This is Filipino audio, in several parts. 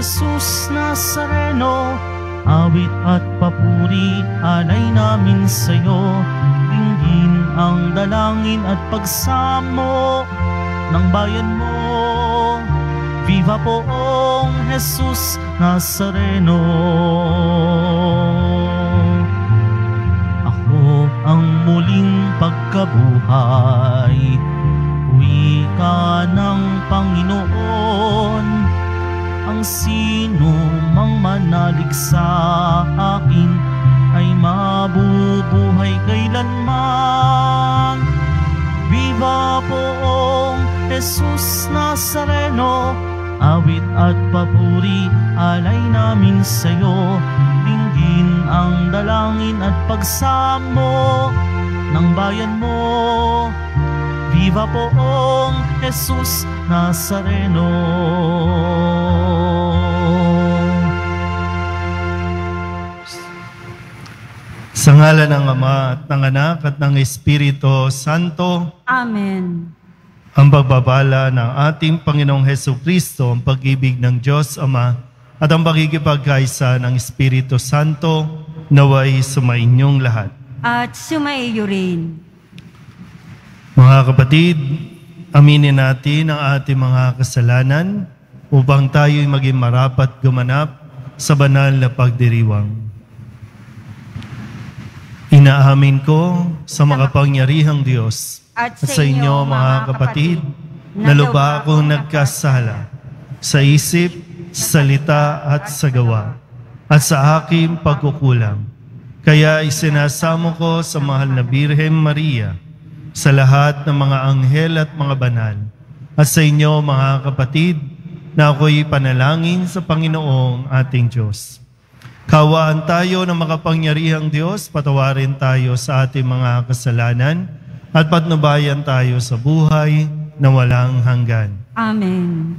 Jesus Nazareno, awit at papuri alay namin sa'yo. Dinggin ang dalangin at pagsamo ng bayan mo. Viva poong Jesus Nazareno. Ako ang muling pagkabuhay, wika ng Panginoon. Ang sino mang manalig sa akin ay mabubuhay kailanman. Viva poong Jesus Nazareno, awit at papuri alay namin sa'yo. Dinggin ang dalangin at pagsamo ng bayan mo. Viva poong Jesus Nazareno. Sa ngala ng Ama at ng Anak at ng Espiritu Santo, Amen. ang pagbabala ng ating Panginoong Heso Kristo, ang pag-ibig ng Diyos Ama, at ang pagkikipagkaisa ng Espiritu Santo, naway sumainyong lahat. At sumaiyo rin. Mga kapatid, aminin natin ang ating mga kasalanan upang tayo'y maging marapat gumanap sa banal na pagdiriwang. Inaamin ko sa makapangyarihang Diyos At sa inyo mga kapatid na luba akong nagkasala sa isip, salita at sa gawa at sa aking pagkukulang. Kaya isinasamo ko sa mahal na Birhen Maria sa lahat ng mga anghel at mga banal at sa inyo mga kapatid na ako'y panalangin sa Panginoong ating Diyos. Kawaan tayo ng makapangyarihang Diyos, patawarin tayo sa ating mga kasalanan at patnubayan tayo sa buhay na walang hanggan. Amen.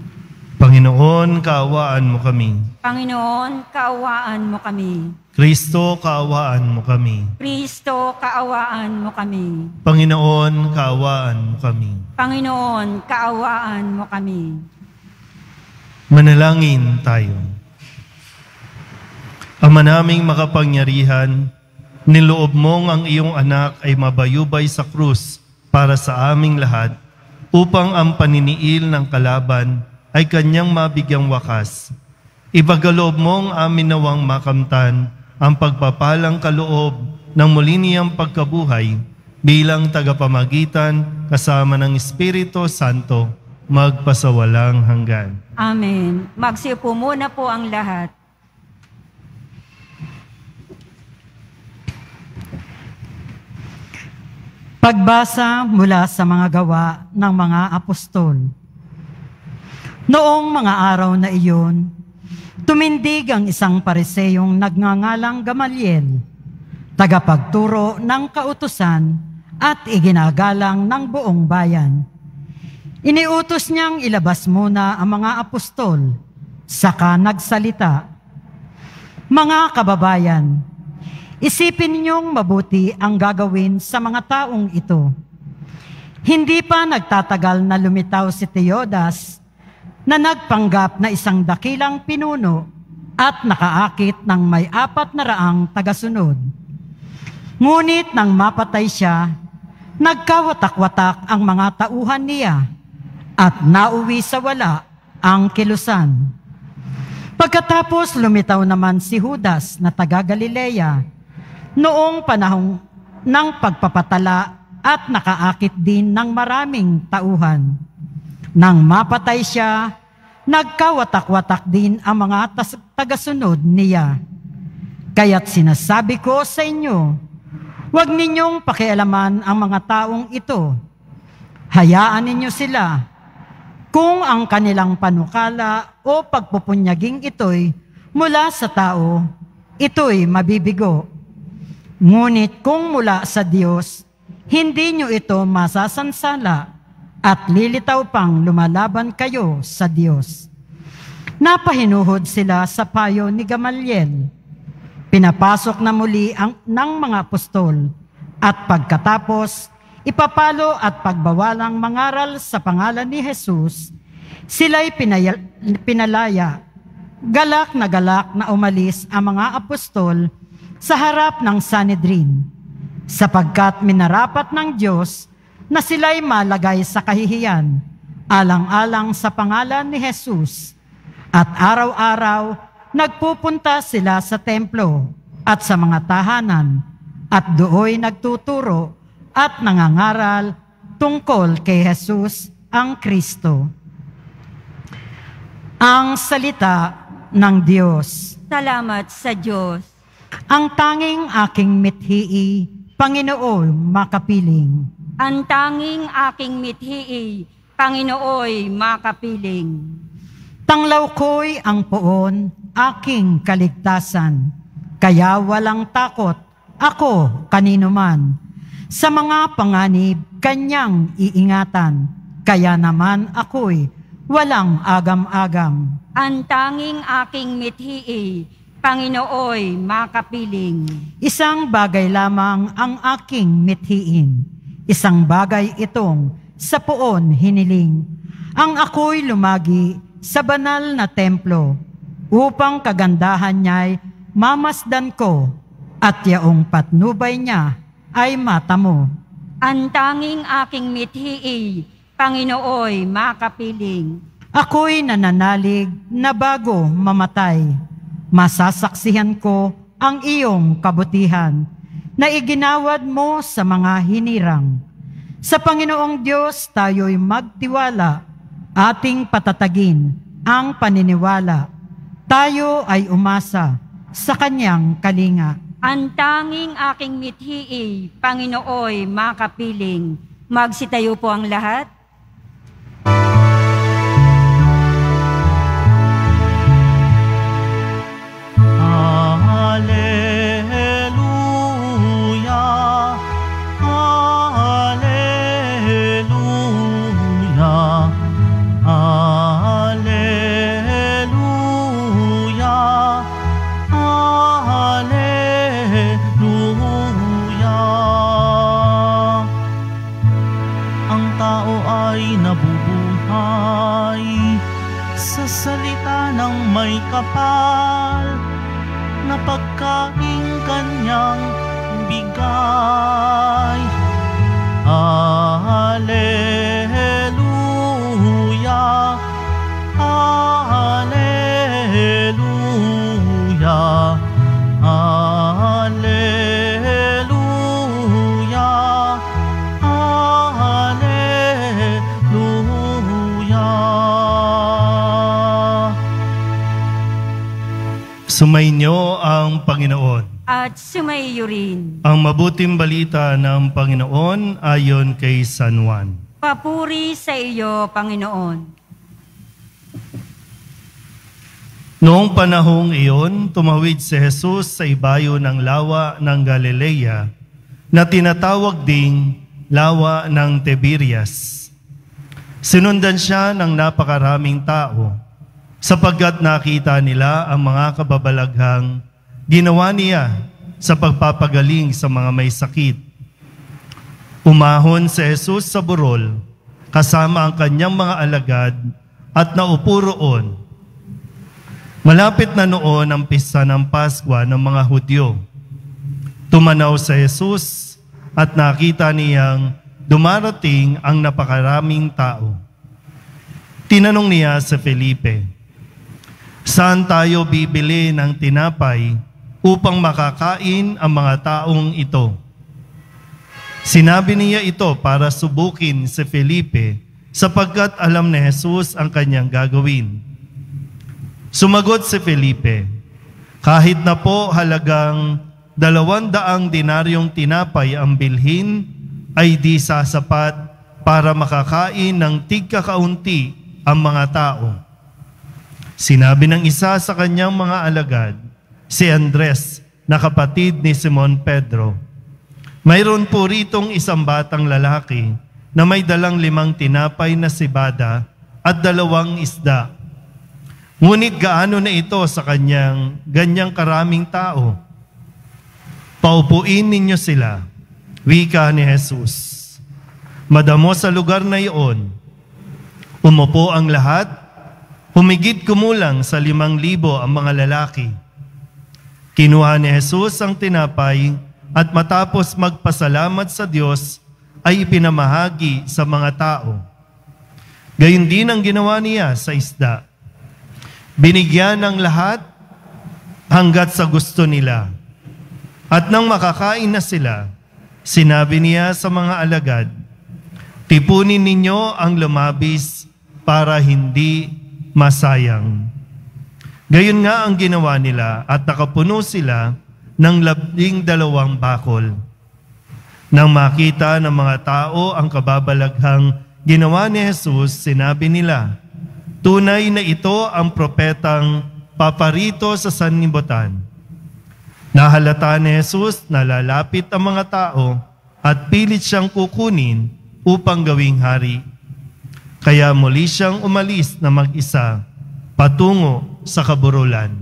Panginoon, kaawaan mo kami. Panginoon, kaawaan mo kami. Kristo, kaawaan mo kami. Kristo, kaawaan mo kami. Panginoon, kaawaan mo kami. Panginoon, kaawaan mo kami. Manalangin tayo. Ama naming makapangyarihan, niloob mong ang iyong anak ay mabayubay sa krus para sa aming lahat upang ang paniniil ng kalaban ay kanyang mabigyang wakas. Ibagaloob mong amin nawang makamtan ang pagpapalang kaloob ng muli niyang pagkabuhay bilang tagapamagitan kasama ng Espiritu Santo magpasawalang hanggan. Amen. Magsiupo muna po ang lahat. Pagbasa mula sa mga gawa ng mga apostol. Noong mga araw na iyon, tumindig ang isang pariseyong nagngangalang Gamaliel, tagapagturo ng kautusan at iginagalang ng buong bayan. Iniutos niyang ilabas muna ang mga apostol, saka nagsalita. Mga kababayan, isipin ninyong mabuti ang gagawin sa mga taong ito. Hindi pa nagtatagal na lumitaw si Teodas na nagpanggap na isang dakilang pinuno at nakaakit ng may apat na raang tagasunod. Ngunit nang mapatay siya, nagkawatak-watak ang mga tauhan niya at nauwi sa wala ang kilusan. Pagkatapos lumitaw naman si Judas na taga Galilea noong panahong ng pagpapatala at nakaakit din ng maraming tauhan. Nang mapatay siya, nagkawatak-watak din ang mga tagasunod niya. Kaya't sinasabi ko sa inyo, huwag ninyong pakialaman ang mga taong ito. Hayaan ninyo sila kung ang kanilang panukala o pagpupunyaging ito'y mula sa tao, ito'y mabibigo. Ngunit kung mula sa Diyos, hindi nyo ito masasansala at lilitaw pang lumalaban kayo sa Diyos. Napahinuhod sila sa payo ni Gamaliel. Pinapasok na muli ang, ng mga apostol at pagkatapos, ipapalo at pagbawalang mangaral sa pangalan ni Jesus, sila'y pinaya, pinalaya. galak na galak na umalis ang mga apostol sa harap ng Sanedrin, sapagkat minarapat ng Diyos na sila'y malagay sa kahihiyan, alang-alang sa pangalan ni Jesus, at araw-araw nagpupunta sila sa templo at sa mga tahanan, at dooy nagtuturo at nangangaral tungkol kay Jesus ang Kristo. Ang salita ng Diyos. Salamat sa Diyos. Ang tanging aking mithi, Panginoon makapiling. Ang tanging aking mithi, Panginooy makapiling. Tanglaw ko'y ang poon, aking kaligtasan. Kaya walang takot, ako kanino man. Sa mga panganib, kanyang iingatan. Kaya naman ako'y walang agam-agam. Ang tanging aking mithi, Panginooy makapiling. Isang bagay lamang ang aking mithiin. Isang bagay itong sa poon hiniling. Ang ako'y lumagi sa banal na templo upang kagandahan niya'y mamasdan ko at yaong patnubay niya ay mata mo. Ang tanging aking mithi, Panginooy makapiling. Ako'y nananalig na bago mamatay. Masasaksihan ko ang iyong kabutihan na iginawad mo sa mga hinirang. Sa Panginoong Diyos tayo'y magtiwala, ating patatagin ang paniniwala. Tayo ay umasa sa kanyang kalinga. Ang tanging aking mithi, Panginooy makapiling. Magsitayo po ang lahat. Balita ng Panginoon ayon kay San Juan. Papuri sa iyo, Panginoon. Noong panahong iyon, tumawid si Jesus sa ibayo ng lawa ng Galilea na tinatawag ding lawa ng Tiberias. Sinundan siya ng napakaraming tao sapagkat nakita nila ang mga kababalaghang ginawa niya sa pagpapagaling sa mga may sakit. Umahon si Jesus sa burol kasama ang kanyang mga alagad at naupo roon Malapit na noon ang pista ng Pasko ng mga Hudyo. Tumanaw sa Jesus at nakita niyang dumarating ang napakaraming tao. Tinanong niya sa Felipe, Saan tayo bibili ng tinapay upang makakain ang mga taong ito? Sinabi niya ito para subukin si Felipe sapagkat alam ni Jesus ang kanyang gagawin. Sumagot si Felipe, kahit na po halagang dalawandaang dinaryong tinapay ang bilhin, ay di sasapat para makakain ng tigkakaunti ang mga tao. Sinabi ng isa sa kanyang mga alagad, si Andres, na kapatid ni Simon Pedro, Mayroon po ritong isang batang lalaki na may dalang limang tinapay na sibada at dalawang isda Ngunit gaano na ito sa kanyang ganyang karaming tao? Paupuin ninyo sila, wika ni Jesus. Madamo sa lugar na iyon, umupo ang lahat Humigit kumulang sa limang libo ang mga lalaki. Kinuha ni Jesus ang tinapay at matapos magpasalamat sa Diyos ay ipinamahagi sa mga tao. Gayun din ang ginawa niya sa isda. Binigyan ng lahat hanggat sa gusto nila. At nang makakain na sila, sinabi niya sa mga alagad, Tipunin ninyo ang lumabis para hindi masayang. Gayon nga ang ginawa nila at nakapuno sila ng labing dalawang bakol. Nang makita ng mga tao ang kababalaghang ginawa ni Jesus, sinabi nila, Tunay na ito ang propetang paparito sa sanlibutan. Nahalata ni Jesus na lalapit ang mga tao at pilit siyang kukunin upang gawing hari. Kaya muli siyang umalis na mag-isa patungo sa kaburulan.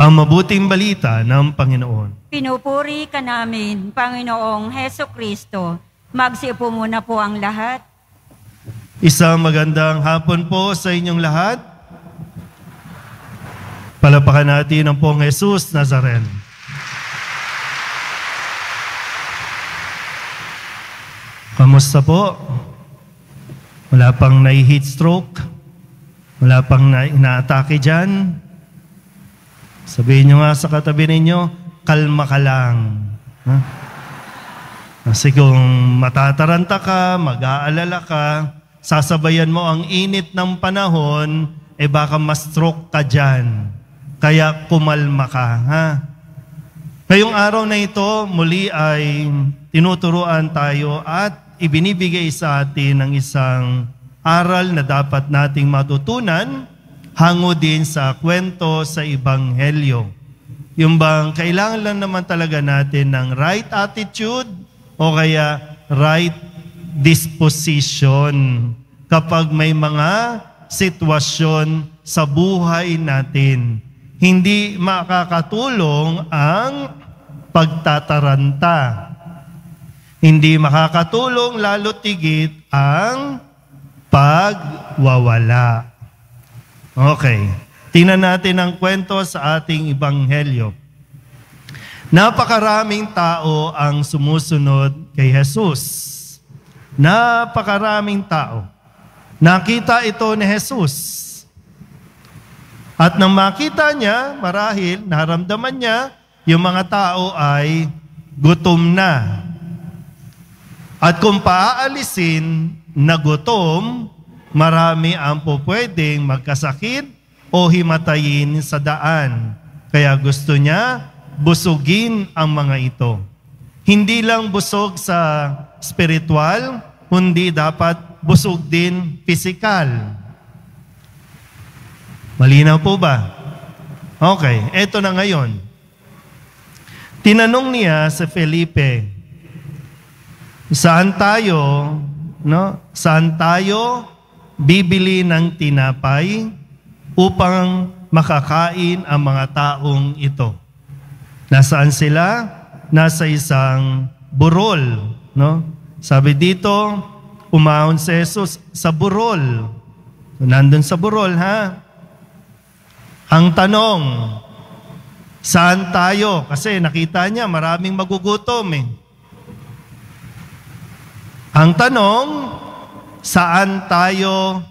Ang mabuting balita ng Panginoon. Pinupuri ka namin, Panginoong Heso Kristo. Magsiupo muna po ang lahat. Isang magandang hapon po sa inyong lahat. Palapakan natin ang pong Jesus Nazaren. Kamusta po? Wala pang nai-heat stroke? Wala pang na inaatake dyan? Sabihin nyo nga sa katabi ninyo, kalma ka lang. Ha? Kasi kung matataranta ka, mag-aalala ka, sasabayan mo ang init ng panahon, eh baka ma-stroke ka dyan. Kaya kumalma ka. Ha? Ngayong araw na ito, muli ay tinuturuan tayo at ibinibigay sa atin ng isang aral na dapat nating matutunan hango din sa kwento sa Ibanghelyo. Yung bang kailangan lang naman talaga natin ng right attitude o kaya right disposition kapag may mga sitwasyon sa buhay natin. Hindi makakatulong ang pagtataranta hindi makakatulong lalo tigit ang pagwawala. Okay. Tingnan natin ang kwento sa ating ibanghelyo. Napakaraming tao ang sumusunod kay Jesus. Napakaraming tao. Nakita ito ni Jesus. At nang makita niya, marahil, naramdaman niya, yung mga tao ay gutom na. At kung paaalisin na gutom, marami ang po magkasakit o himatayin sa daan. Kaya gusto niya busugin ang mga ito. Hindi lang busog sa spiritual, kundi dapat busog din physical. Malinaw po ba? Okay, eto na ngayon. Tinanong niya sa Felipe, Saan tayo, no? Saan tayo bibili ng tinapay upang makakain ang mga taong ito? Nasaan sila? Nasa isang burol, no? Sabi dito, umahon si Jesus sa burol. So, nandun sa burol, ha? Ang tanong, saan tayo? Kasi nakita niya, maraming magugutom eh. Ang tanong, saan tayo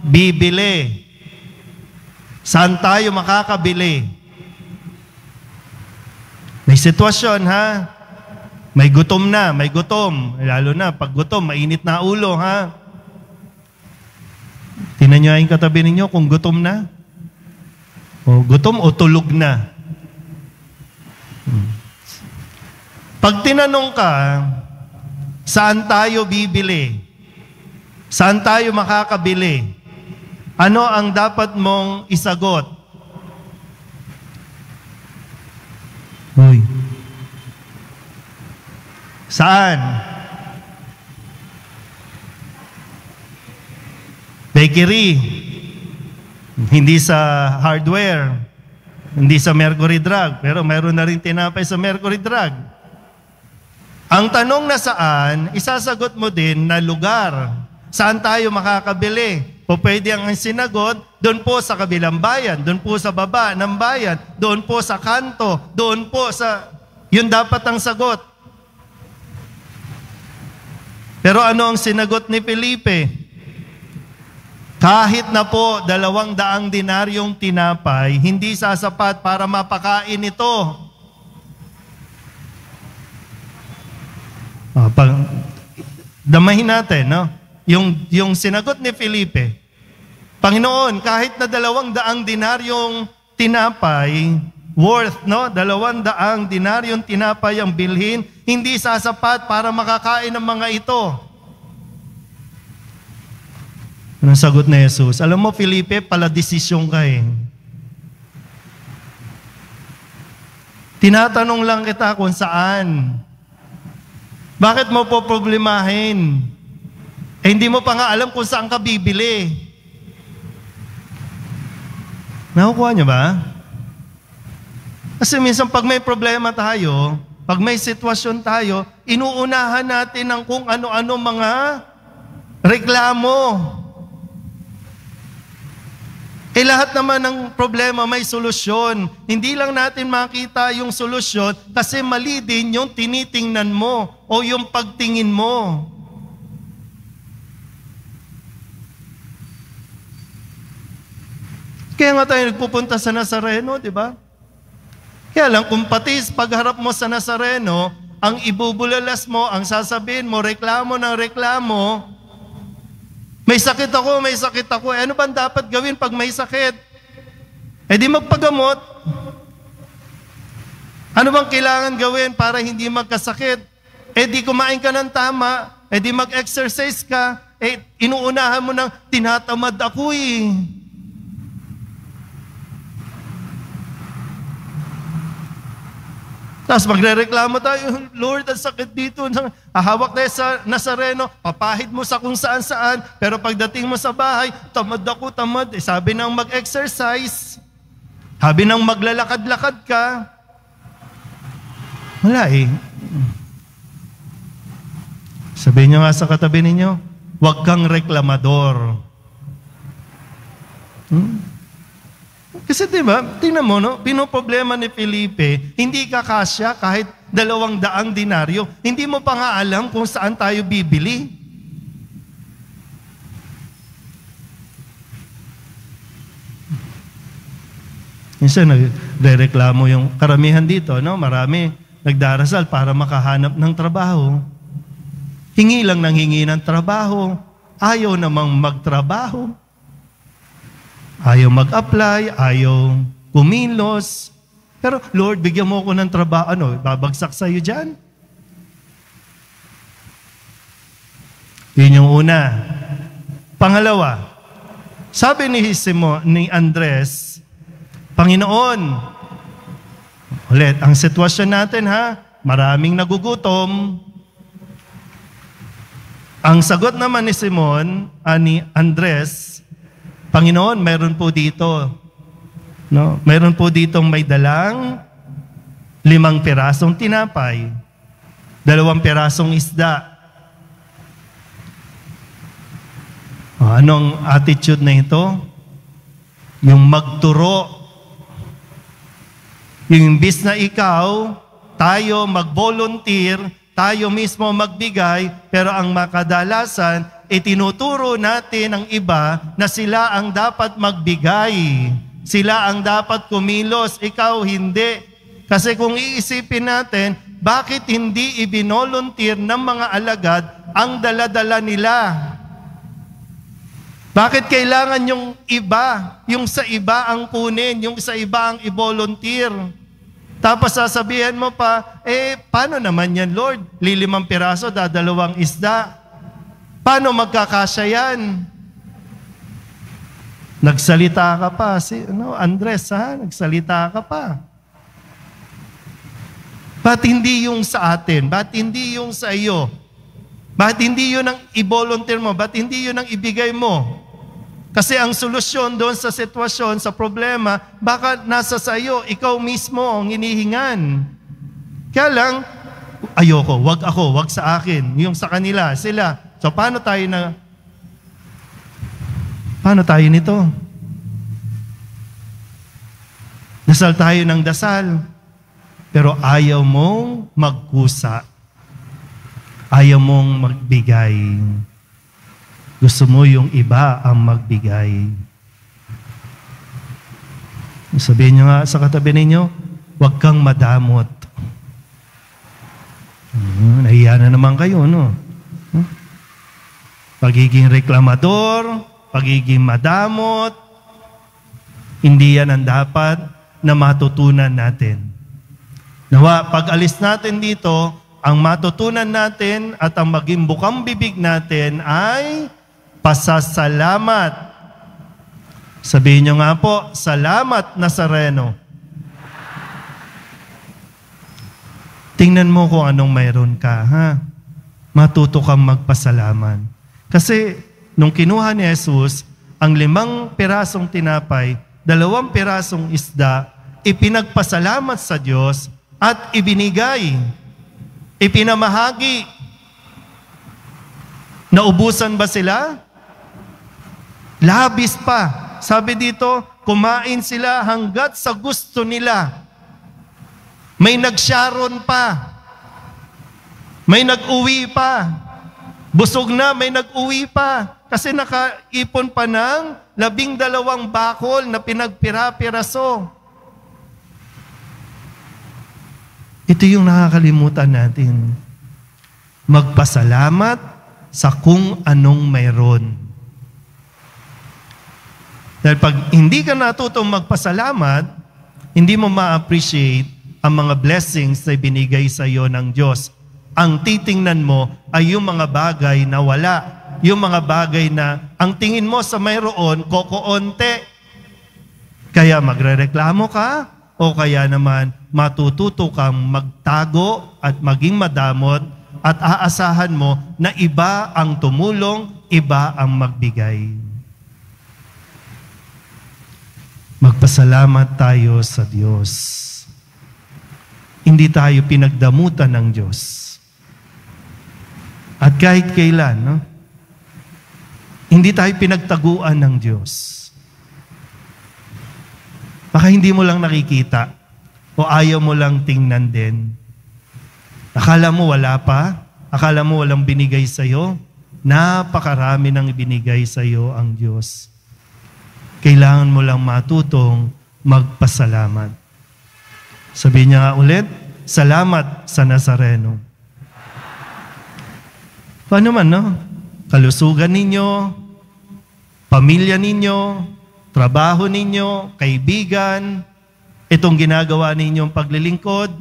bibili? Saan tayo makakabili? May sitwasyon ha? May gutom na, may gutom. Lalo na, pag gutom, mainit na ulo ha? Tinan nyo yung katabi ninyo kung gutom na. O gutom o tulog na. Pag tinanong ka, Saan tayo bibili? Saan tayo makakabili? Ano ang dapat mong isagot? Uy. Saan? Bakery. Hindi sa hardware. Hindi sa Mercury Drug. Pero meron na rin tinapay sa Mercury Drug. Ang tanong na saan, isasagot mo din na lugar. Saan tayo makakabili? o pwede ang sinagot doon po sa kabilang bayan, doon po sa baba ng bayan, doon po sa kanto, doon po sa... Yun dapat ang sagot. Pero ano ang sinagot ni Felipe? Kahit na po dalawang daang dinaryong tinapay, hindi sasapat para mapakain ito. Ah, pag, damahin natin, no? Yung, yung sinagot ni Felipe, Panginoon, kahit na dalawang daang dinaryong tinapay, worth, no? Dalawang daang dinaryong tinapay ang bilhin, hindi sasapat para makakain ng mga ito. Anong sagot ni Jesus? Alam mo, Felipe, pala desisyon ka eh. Tinatanong lang kita kung saan. Bakit mo po problemahin? Eh, hindi mo pa nga alam kung saan ka bibili. Nakukuha niyo ba? Kasi minsan pag may problema tayo, pag may sitwasyon tayo, inuunahan natin ng kung ano-ano mga reklamo. Eh lahat naman ng problema may solusyon. Hindi lang natin makita yung solusyon kasi mali din yung tinitingnan mo o yung pagtingin mo. Kaya nga tayo nagpupunta sa Nazareno, di ba? Kaya lang, kung pati pagharap mo sa Nazareno, ang ibubulalas mo, ang sasabihin mo, reklamo ng reklamo, may sakit ako, may sakit ako. Eh, ano bang dapat gawin pag may sakit? Eh di magpagamot. Ano bang kailangan gawin para hindi magkasakit? Eh di kumain ka ng tama, eh di mag-exercise ka, eh inuunahan mo ng tinatamad ako eh. Tapos magre-reklamo tayo, Lord, ang sakit dito. Ahawak tayo sa Nazareno, papahid mo sa kung saan saan, pero pagdating mo sa bahay, tamad ako, tamad. Eh, sabi nang mag-exercise, sabi nang maglalakad-lakad ka. Wala eh. Sabihin niyo nga sa katabi ninyo, huwag kang reklamador. Hmm? Kasi di ba, tingnan mo, no? pinoproblema ni Felipe, hindi ka kasya kahit dalawang daang dinaryo. Hindi mo pa nga alam kung saan tayo bibili. Minsan nagre-reklamo yung karamihan dito, no? Marami nagdarasal para makahanap ng trabaho. Hingi lang ng hingi ng trabaho. Ayaw namang magtrabaho. Ayaw mag-apply, ayaw kumilos. Pero Lord, bigyan mo ako ng trabaho. Ano, babagsak sa'yo dyan? Yun yung una. Pangalawa, sabi ni Simo, ni Andres, Panginoon, ulit, ang sitwasyon natin ha, maraming nagugutom. Ang sagot naman ni Simon, ani ah, Andres, Panginoon, meron po dito. No? Meron po ditong may dalang limang pirasong tinapay, dalawang pirasong isda. Anong attitude na ito? Yung magturo. Yung imbis na ikaw, tayo mag-volunteer, tayo mismo magbigay, pero ang makadalasan, itinuturo natin ang iba na sila ang dapat magbigay. Sila ang dapat kumilos, ikaw hindi. Kasi kung iisipin natin, bakit hindi ibinolunteer ng mga alagad ang daladala nila? Bakit kailangan yung iba, yung sa iba ang kunin, yung sa iba ang i-volunteer? Tapos sasabihin mo pa, eh, paano naman yan, Lord? Lilimang piraso, dadalawang isda. Paano magkakasya yan? Nagsalita ka pa. Si, ano, Andres, ha? Nagsalita ka pa. Ba't hindi yung sa atin? Ba't hindi yung sa iyo? Ba't hindi yun ang i-volunteer mo? Ba't hindi yun ang ibigay mo? Kasi ang solusyon doon sa sitwasyon, sa problema, baka nasa sa iyo, ikaw mismo ang inihingan. Kaya lang, ayoko, wag ako, wag sa akin. Yung sa kanila, sila, So paano tayo na Paano tayo nito? Dasal tayo ng dasal, pero ayaw mong magkusa. Ayaw mong magbigay. Gusto mo yung iba ang magbigay. Sabihin nyo nga sa katabi ninyo, huwag kang madamot. Hmm, nahiya na naman kayo, no? Hmm? Pagiging reklamador, pagiging madamot, hindi yan ang dapat na matutunan natin. Nawa, pag alis natin dito, ang matutunan natin at ang maging bukang bibig natin ay pasasalamat Sabihin nyo nga po, salamat Nazareno. Tingnan mo kung anong mayroon ka, ha? Matuto kang magpasalaman. Kasi nung kinuha ni Jesus, ang limang pirasong tinapay, dalawang pirasong isda, ipinagpasalamat sa Diyos at ibinigay, ipinamahagi. Naubusan ba sila? Labis pa. Sabi dito, kumain sila hanggat sa gusto nila. May nagsharon pa. May nag-uwi pa. Busog na, may nag-uwi pa. Kasi nakaipon pa ng labing dalawang bakol na pinagpira-piraso. Ito yung nakakalimutan natin. Magpasalamat sa kung anong mayroon. Dahil pag hindi ka natutong magpasalamat, hindi mo ma-appreciate ang mga blessings na binigay sa iyo ng Diyos. Ang titingnan mo ay yung mga bagay na wala. Yung mga bagay na ang tingin mo sa mayroon, kokoonte. Kaya magrereklamo ka o kaya naman matututo kang magtago at maging madamot at aasahan mo na iba ang tumulong, iba ang magbigay. Magpasalamat tayo sa Diyos. Hindi tayo pinagdamutan ng Diyos. At kahit kailan, no? hindi tayo pinagtaguan ng Diyos. Baka hindi mo lang nakikita o ayaw mo lang tingnan din. Akala mo wala pa? Akala mo walang binigay sa iyo? Napakarami nang ibinigay sa iyo ang Diyos. Kailangan mo lang matutong magpasalamat. Sabi niya ulit, salamat sa Nazareno. Paano man, no? Kalusugan ninyo, pamilya ninyo, trabaho ninyo, kaibigan, itong ginagawa ninyong paglilingkod,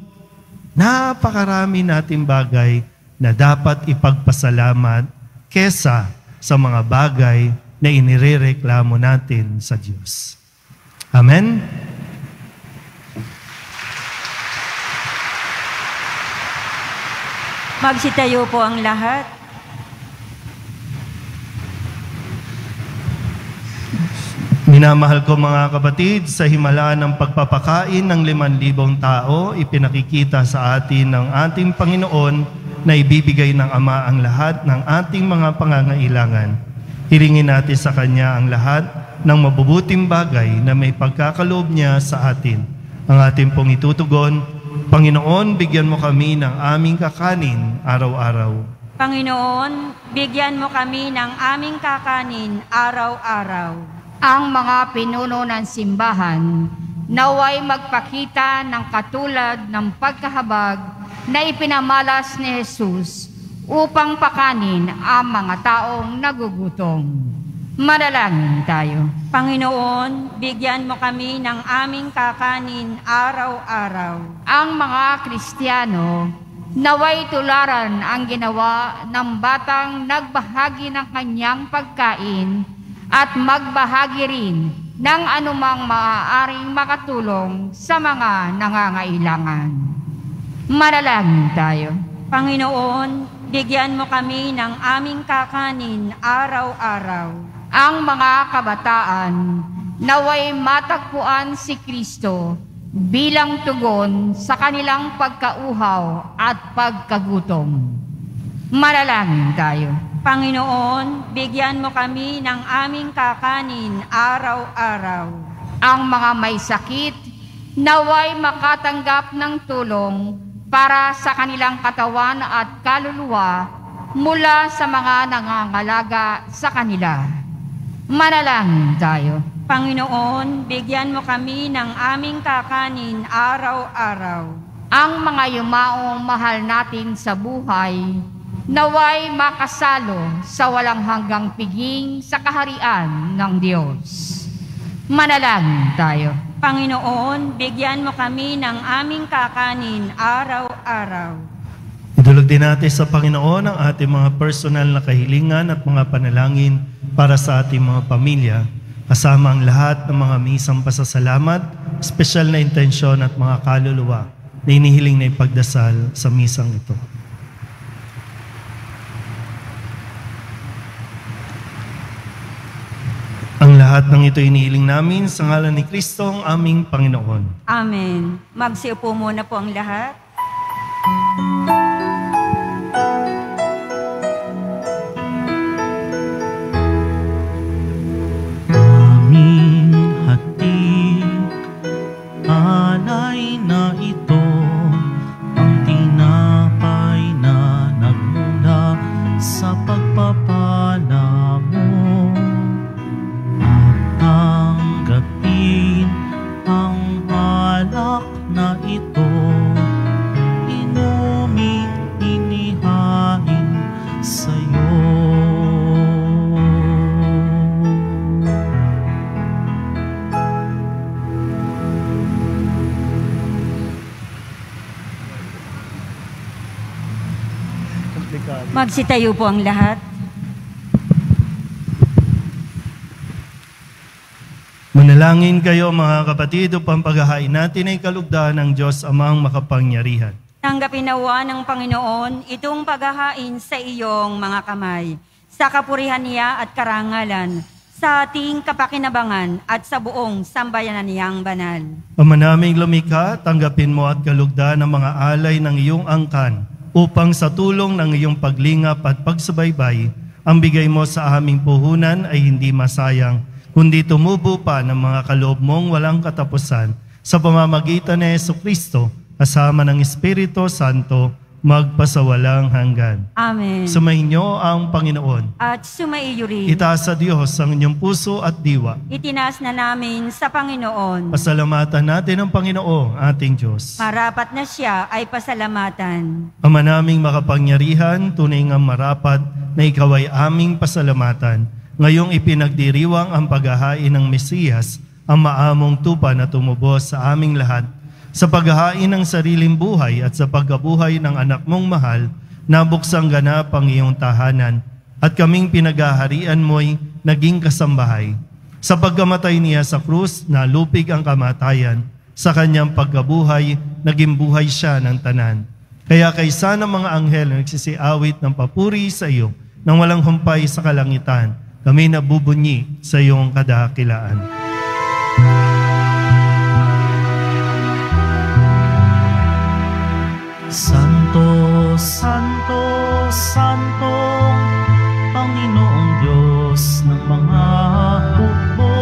napakarami nating bagay na dapat ipagpasalamat kesa sa mga bagay na inirereklamo natin sa Diyos. Amen? Magsitayo po ang lahat. Minamahal ko mga kapatid, sa himala ng pagpapakain ng liman libong tao, ipinakikita sa atin ng ating Panginoon na ibibigay ng Ama ang lahat ng ating mga pangangailangan Hiringin natin sa Kanya ang lahat ng mabubuting bagay na may pagkakaloob niya sa atin. Ang ating pong itutugon, Panginoon, bigyan mo kami ng aming kakanin araw-araw. Panginoon, bigyan mo kami ng aming kakanin araw-araw. Ang mga pinuno ng simbahan naway magpakita ng katulad ng pagkahabag na ipinamalas ni Jesus upang pakanin ang mga taong nagugutom. Manalangin tayo. Panginoon, bigyan mo kami ng aming kakanin araw-araw. Ang mga Kristiyano, naway tularan ang ginawa ng batang nagbahagi ng kanyang pagkain at magbahagi rin ng anumang maaaring makatulong sa mga nangangailangan. Manalangin tayo. Panginoon, Bigyan mo kami ng aming kakanin araw-araw. Ang mga kabataan naway matagpuan si Kristo bilang tugon sa kanilang pagkauhaw at pagkagutom. Manalangin tayo. Panginoon, bigyan mo kami ng aming kakanin araw-araw. Ang mga may sakit, naway makatanggap ng tulong para sa kanilang katawan at kaluluwa mula sa mga nangangalaga sa kanila. Manalangin tayo. Panginoon, bigyan mo kami ng aming kakanin araw-araw. Ang mga yumaong mahal natin sa buhay, naway makasalo sa walang hanggang piging sa kaharian ng Diyos. Manalangin tayo. Panginoon, bigyan mo kami ng aming kakanin araw-araw. Idulog din natin sa Panginoon ang ating mga personal na kahilingan at mga panalangin para sa ating mga pamilya, kasama ang lahat ng mga misang pasasalamat, espesyal na intensyon at mga kaluluwa na inihiling na ipagdasal sa misang ito. Ang lahat ng ito inihiling namin sa ngalan ni Kristo ang aming Panginoon. Amen. Magsiupo muna po ang lahat. aming Magsitayo po ang lahat. Manalangin kayo mga kapatid upang paghahain natin ay kalugdan ng Diyos amang makapangyarihan. Tanggapin nawa ng Panginoon itong paghahain sa iyong mga kamay, sa kapurihan niya at karangalan, sa ating kapakinabangan at sa buong sambayanan niyang banal. Ama naming lumikha, tanggapin mo at kalugdan ang mga alay ng iyong angkan upang sa tulong ng iyong paglingap at pagsubaybay, ang bigay mo sa aming puhunan ay hindi masayang, kundi tumubo pa ng mga kaloob mong walang katapusan. Sa pamamagitan ni Yesu Kristo kasama ng Espiritu Santo magpasawalang hanggan. Amen. Sumayin niyo ang Panginoon. At sumaiyo rin. Itaas sa Diyos ang inyong puso at diwa. Itinaas na namin sa Panginoon. Pasalamatan natin ang Panginoon, ating Diyos. Marapat na siya ay pasalamatan. Ama naming makapangyarihan, tunay nga marapat na ikaw ay aming pasalamatan. Ngayong ipinagdiriwang ang paghahain ng Mesiyas, ang maamong tupa na tumubos sa aming lahat, sa paghahain ng sariling buhay at sa pagkabuhay ng anak mong mahal, nabuksang ganap ang iyong tahanan, at kaming pinaghaharian mo'y naging kasambahay. Sa pagkamatay niya sa krus, nalupig ang kamatayan. Sa kanyang pagkabuhay, naging buhay siya ng tanan. Kaya kaysa ng mga anghel na nagsisiawit ng papuri sa iyo, nang walang humpay sa kalangitan, kami nabubunyi sa iyong kadakilaan. Santo, Santo, Santo, Panginoong Diyos ng mga hukbo.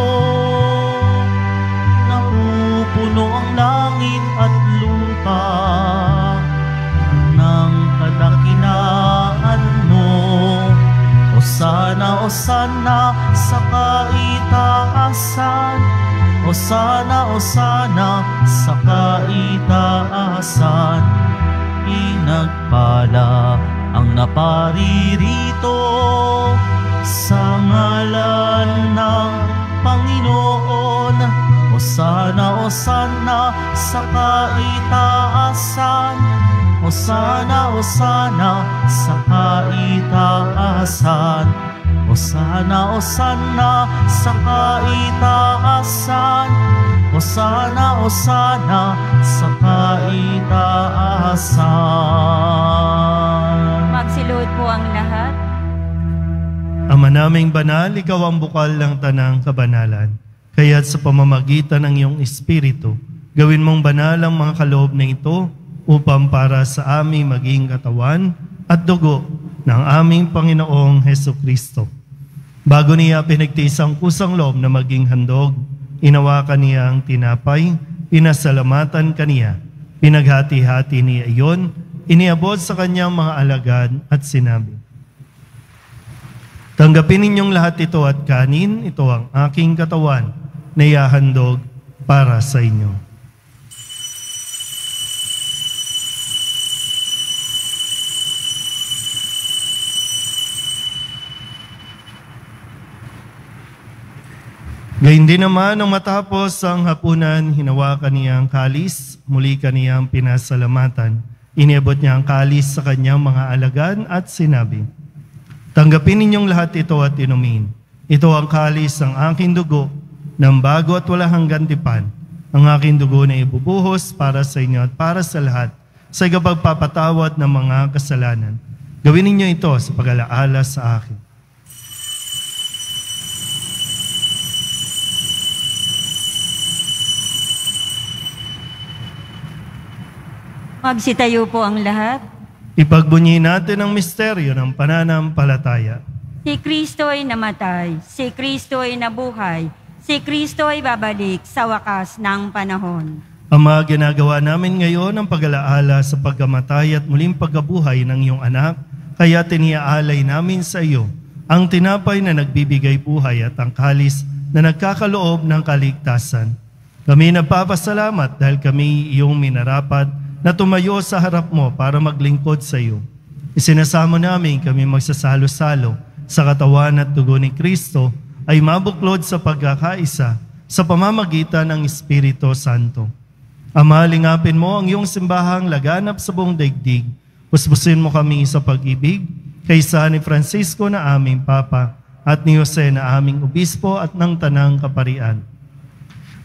Napupuno ang langit at lupa ng kadakilaan mo. O sana, o sana, sa kaitaasan. O sana, o sana, sa kaitaasan pinagpala ang naparirito sa ngalan ng Panginoon. O sana, o sana, sa kaitaasan. O sana, o sana, sa kaitaasan. O sana, o sana, sa kaitaasan. O sana, o sana, sa kaitaasan. Magsiluhod po ang lahat. Ama naming banal, ikaw ang bukal ng tanang kabanalan. Kaya't sa pamamagitan ng iyong Espiritu, gawin mong banal ang mga kaloob na ito upang para sa aming maging katawan at dugo ng aming Panginoong Heso Kristo. Bago niya pinagtiis ang kusang loob na maging handog, inawakan niya ang tinapay, pinasalamatan kaniya, pinaghati-hati niya iyon, iniabot sa kanyang mga alagad at sinabi, Tanggapin ninyong lahat ito at kanin, ito ang aking katawan na ihahandog para sa inyo. Gayun din naman nang matapos ang hapunan, hinawakan niya ang kalis, muli kaniyang pinasalamatan. Iniabot niya ang kalis sa kanyang mga alagad at sinabi, Tanggapin ninyong lahat ito at inumin. Ito ang kalis ng aking dugo ng bago at wala hanggang tipan. Ang aking dugo na ibubuhos para sa inyo at para sa lahat sa ikapagpapatawad ng mga kasalanan. Gawin ninyo ito sa pag-alaala sa akin. Magsitayo po ang lahat. Ipagbunyi natin ang misteryo ng pananampalataya. Si Kristo ay namatay, si Kristo ay nabuhay, si Kristo ay babalik sa wakas ng panahon. Ama, ginagawa namin ngayon ang pag-alaala sa pagkamatay at muling pagkabuhay ng iyong anak, kaya tiniaalay namin sa iyo ang tinapay na nagbibigay buhay at ang kalis na nagkakaloob ng kaligtasan. Kami nagpapasalamat dahil kami iyong minarapat na tumayo sa harap mo para maglingkod sa iyo. Isinasamo namin kami magsasalo-salo sa katawan at dugo ni Kristo ay mabuklod sa pagkakaisa sa pamamagitan ng Espiritu Santo. Ama, lingapin mo ang iyong simbahang laganap sa buong daigdig. Puspusin mo kami sa pag-ibig kaysa ni Francisco na aming Papa at ni Jose na aming Obispo at ng Tanang Kaparian.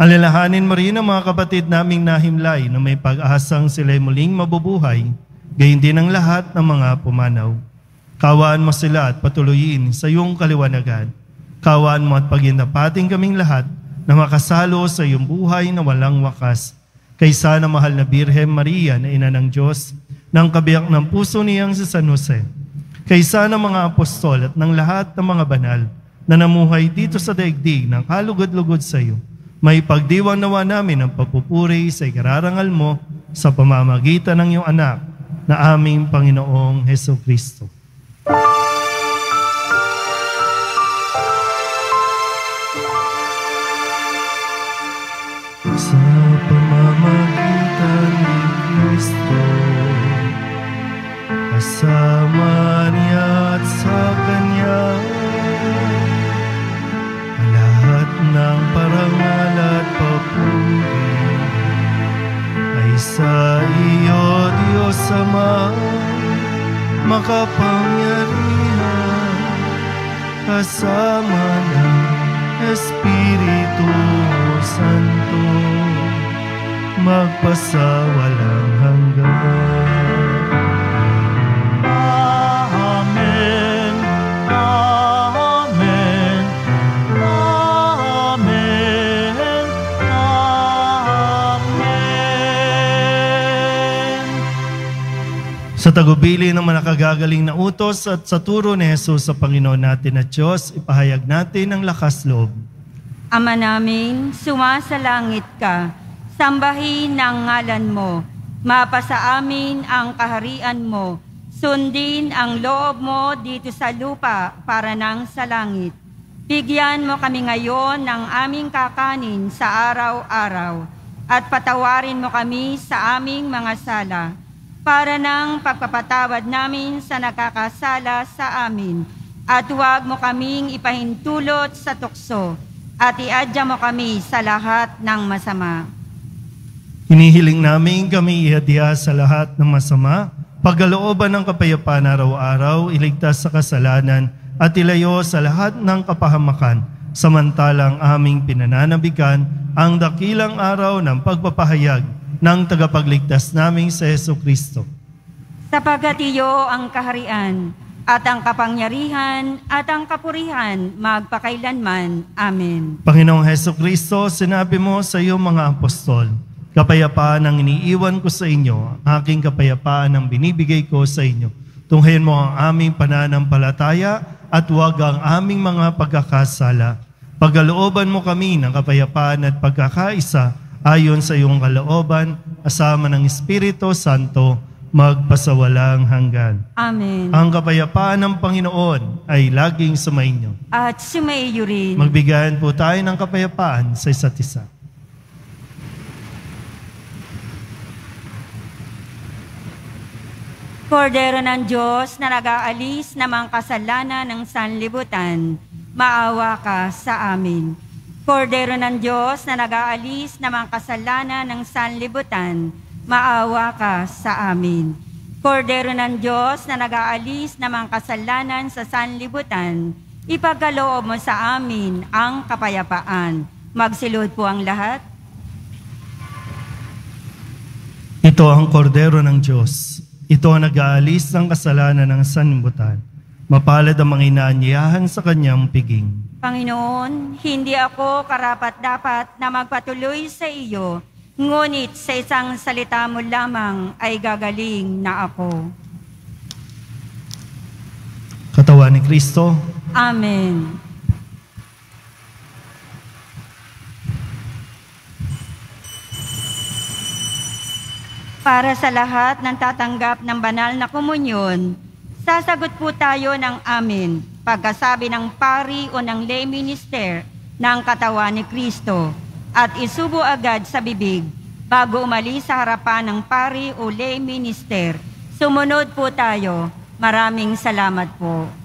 Alalahanin mo rin ang mga kapatid naming nahimlay na may pag-asang sila'y muling mabubuhay, gayon din ang lahat ng mga pumanaw. Kawaan mo sila at patuloyin sa iyong kaliwanagan. Kawaan mo at paginapating kaming lahat na makasalo sa iyong buhay na walang wakas. Kaysa na mahal na Birhem Maria na ina ng Diyos, ng kabiyak ng puso niyang si San Jose. Kaysa ng mga apostol at ng lahat ng mga banal na namuhay dito sa daigdig ng kalugod-lugod sa iyo may pagdiwang nawa namin ang pagpupuri sa ikararangal mo sa pamamagitan ng iyong anak na aming Panginoong Heso Kristo. Sa sa iyo, Diyos Ama, makapangyarihan, kasama ng Espiritu Santo, magpasawalang hanggan. Sa tagubili ng mga nakagagaling na utos at sa turo ni Jesus sa Panginoon natin at Diyos, ipahayag natin ang lakas loob. Ama namin, sumasalangit ka, sambahin ang ngalan mo, mapasa amin ang kaharian mo, sundin ang loob mo dito sa lupa para nang sa langit. Bigyan mo kami ngayon ng aming kakanin sa araw-araw at patawarin mo kami sa aming mga sala para ng pagpapatawad namin sa nakakasala sa amin at huwag mo kaming ipahintulot sa tukso at iadya mo kami sa lahat ng masama. Hinihiling namin kami ihadya sa lahat ng masama, pagkalooban ng kapayapaan araw-araw, iligtas sa kasalanan, at ilayo sa lahat ng kapahamakan, samantalang aming pinananabigan ang dakilang araw ng pagpapahayag ng tagapagligtas naming sa Yeso Kristo. Sapagat iyo ang kaharian at ang kapangyarihan at ang kapurihan magpakailanman. Amen. Panginoong Heso Kristo, sinabi mo sa iyong mga apostol, Kapayapaan ang iniiwan ko sa inyo, aking kapayapaan ang binibigay ko sa inyo. Tunghayin mo ang aming pananampalataya at huwag ang aming mga pagkakasala. Pagkalooban mo kami ng kapayapaan at pagkakaisa ayon sa iyong kalooban, asama ng Espiritu Santo, magpasawalang hanggan. Amen. Ang kapayapaan ng Panginoon ay laging sumainyo. At sumaiyo rin. Magbigayan po tayo ng kapayapaan sa isa't isa. Kordero ng Diyos na nag-aalis ng mga kasalanan ng sanlibutan, maawa ka sa amin. Kordero ng Diyos na nag-aalis ng mga kasalanan ng sanlibutan, maawa ka sa amin. Kordero ng Diyos na nag-aalis ng mga kasalanan sa sanlibutan, ipagkaloob mo sa amin ang kapayapaan. Magsilod po ang lahat. Ito ang kordero ng Diyos. Ito ang nag-aalis ng kasalanan ng sanlibutan. Mapalad ang mga inaanyayahan sa kanyang piging. Panginoon, hindi ako karapat-dapat na magpatuloy sa iyo, ngunit sa isang salita mo lamang ay gagaling na ako. Katawan ni Kristo, Amen. Para sa lahat ng tatanggap ng banal na komunyon, sasagot po tayo ng amin pagkasabi ng pari o ng lay minister ng katawan ni Kristo at isubo agad sa bibig bago umalis sa harapan ng pari o lay minister. Sumunod po tayo. Maraming salamat po.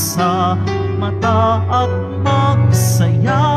Sa mata at magsaya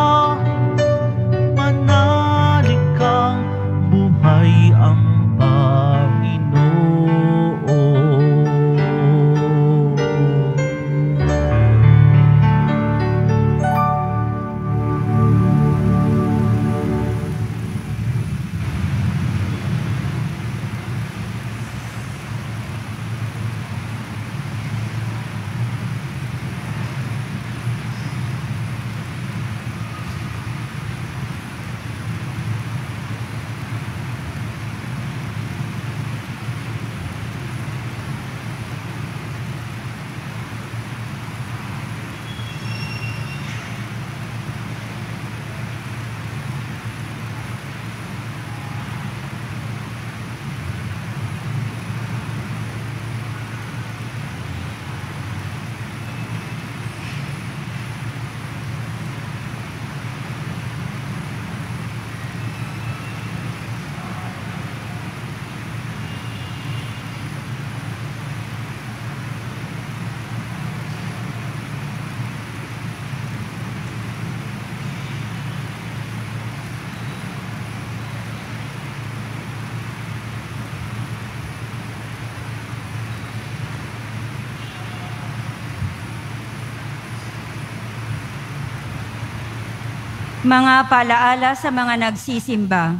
Mga palaala sa mga nagsisimba.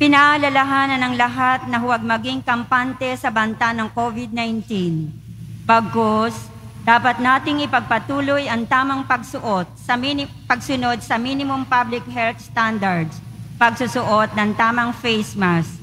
Pinaalalahanan ng lahat na huwag maging kampante sa banta ng COVID-19. Pagkos, dapat nating ipagpatuloy ang tamang pagsuot sa mini- pagsunod sa minimum public health standards, pagsusuot ng tamang face mask.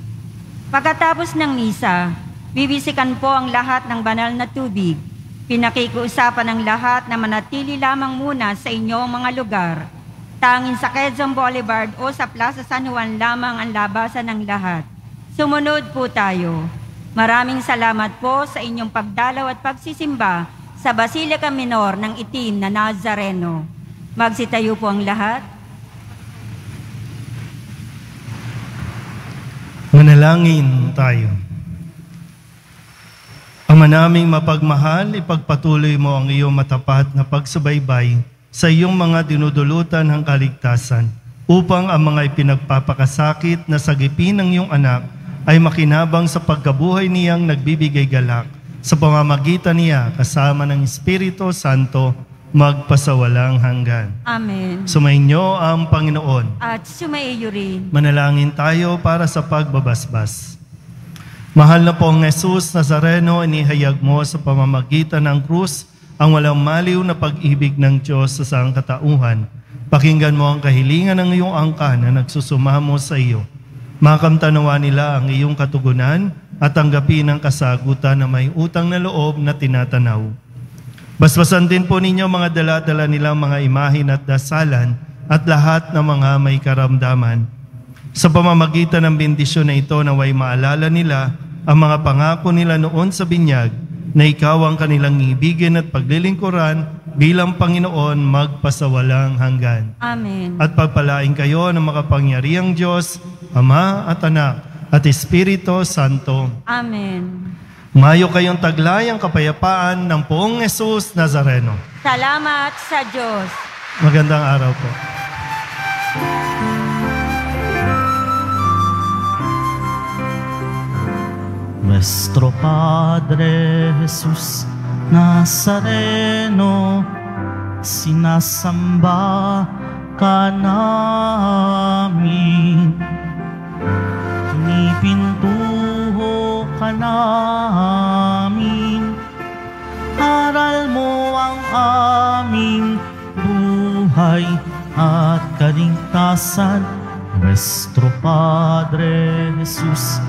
Pagkatapos ng misa, bibisikan po ang lahat ng banal na tubig. Pinakikiusapan ng lahat na manatili lamang muna sa inyong mga lugar. Tangin sa Quezon Boulevard o sa Plaza San Juan lamang ang labasan ng lahat. Sumunod po tayo. Maraming salamat po sa inyong pagdalaw at pagsisimba sa Basilica Minor ng Itim na Nazareno. Magsitayo po ang lahat. Manalangin tayo. Ama naming mapagmahal, ipagpatuloy mo ang iyong matapat na pagsubaybay sa iyong mga dinudulutan ng kaligtasan upang ang mga ipinagpapakasakit na sagipin ng iyong anak ay makinabang sa pagkabuhay niyang nagbibigay galak sa pamamagitan niya kasama ng Espiritu Santo magpasawalang hanggan. Amen. Sumainyo ang Panginoon. At sumaiyo rin. Manalangin tayo para sa pagbabasbas. Mahal na pong Jesus Nazareno, inihayag mo sa pamamagitan ng krus ang walang maliw na pag-ibig ng Diyos sa sangkatauhan. Pakinggan mo ang kahilingan ng iyong angka na nagsusumamo sa iyo. Makamtanawa nila ang iyong katugunan at tanggapin ang kasagutan na may utang na loob na tinatanaw. Basbasan din po ninyo mga dala-dala nilang mga imahin at dasalan at lahat ng mga may karamdaman. Sa pamamagitan ng bendisyon na ito naway maalala nila ang mga pangako nila noon sa binyag na ikaw ang kanilang ibigin at paglilingkuran bilang Panginoon magpasawalang hanggan. Amen. At pagpalain kayo ng makapangyariang Diyos, Ama at Anak at Espiritu Santo. Amen. Mayo kayong taglay ang kapayapaan ng poong Jesus Nazareno. Salamat sa Diyos. Magandang araw po. Nuestro Padre Jesus Nazareno, sinasamba ka namin. Pinipintuho ka namin, aral mo ang aming buhay at kaligtasan. Nuestro Padre Jesus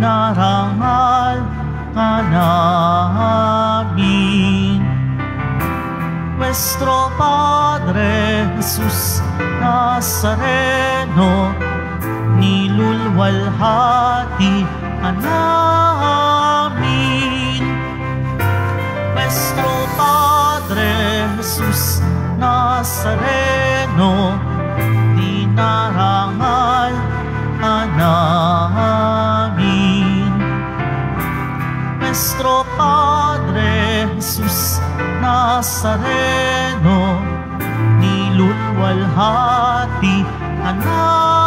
dinarangal ka namin. Nuestro Padre Jesus Nazareno, nilulwalhati ka namin. Nuestro Padre Jesus Nazareno, dinarangal Nuestro Padre Jesus Nazareno, nilulwalhati ka namin.